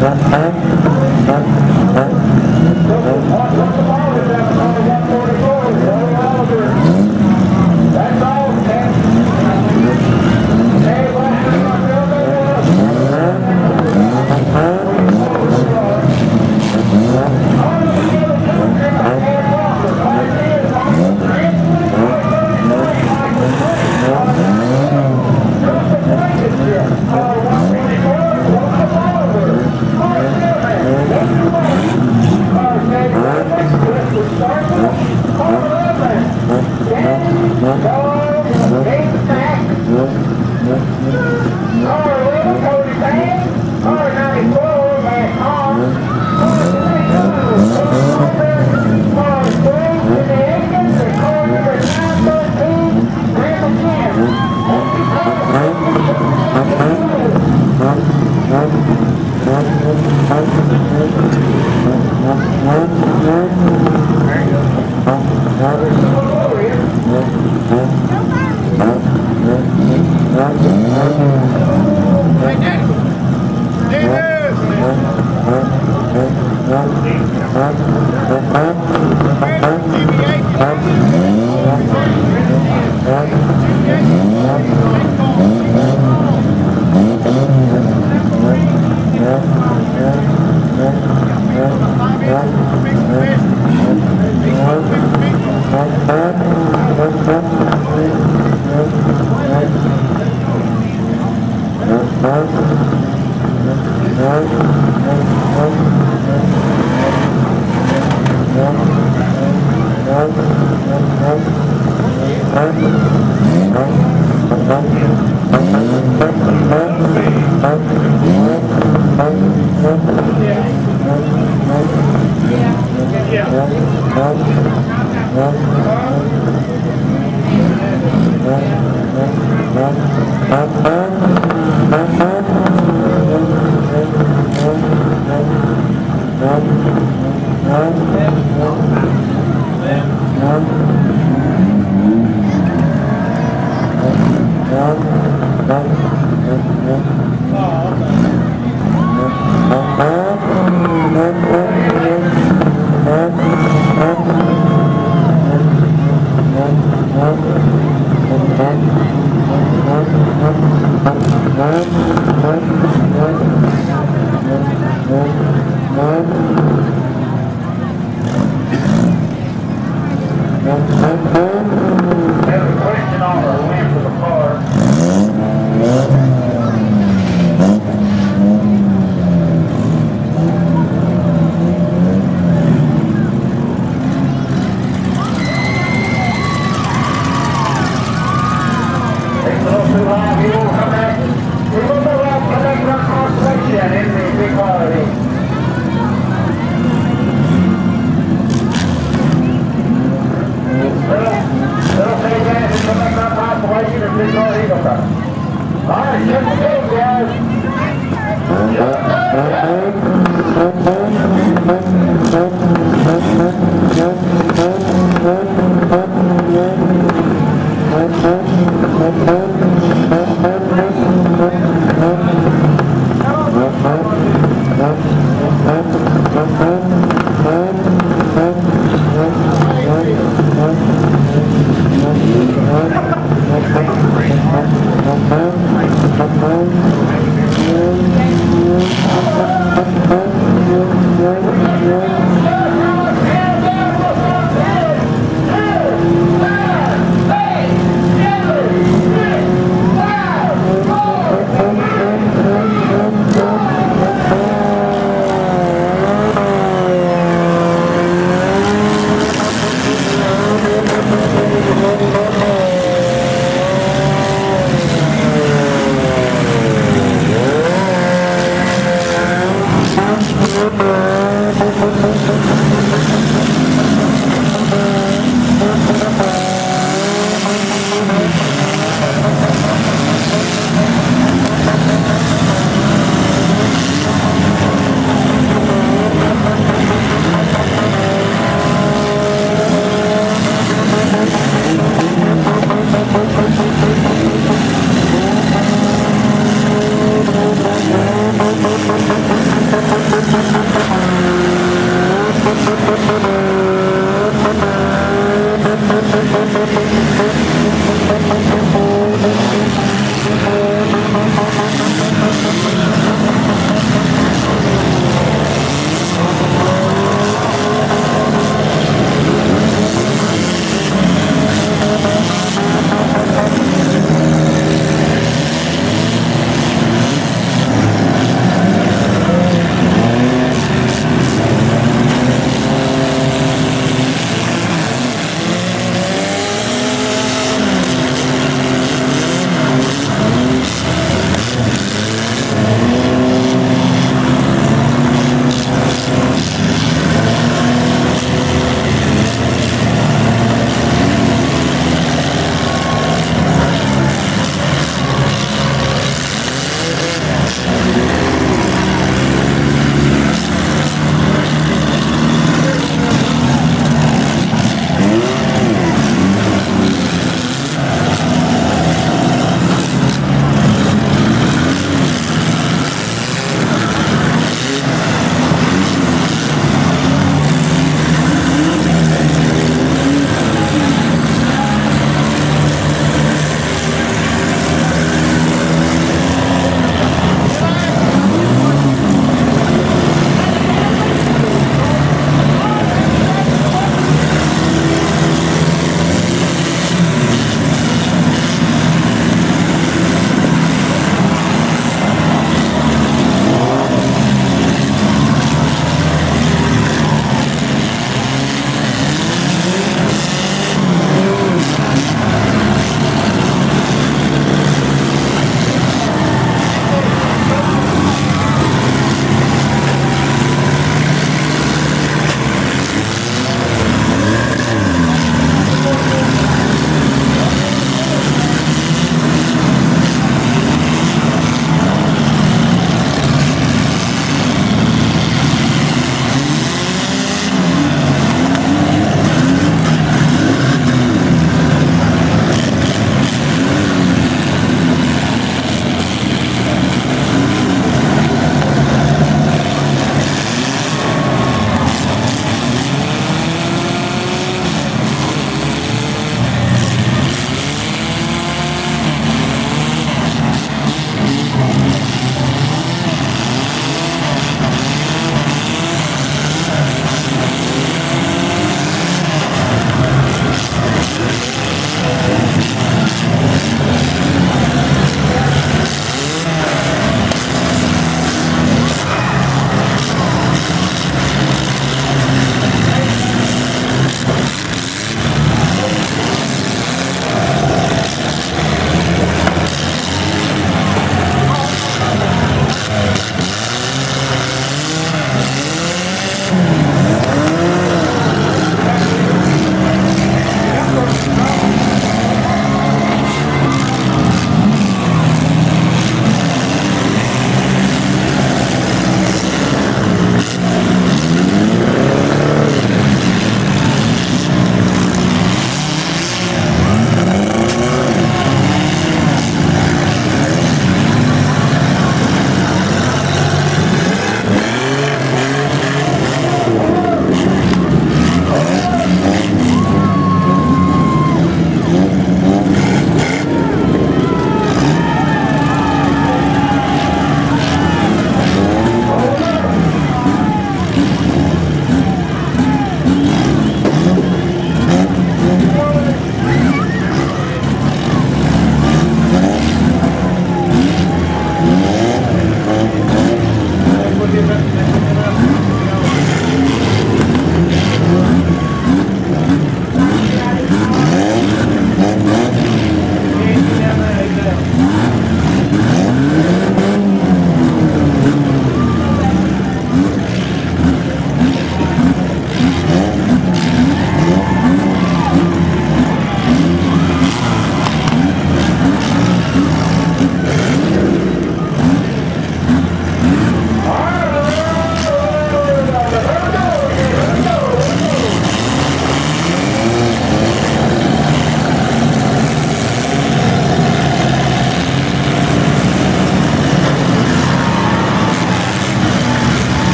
rát rát rát rát. Huh? Música होता हाँ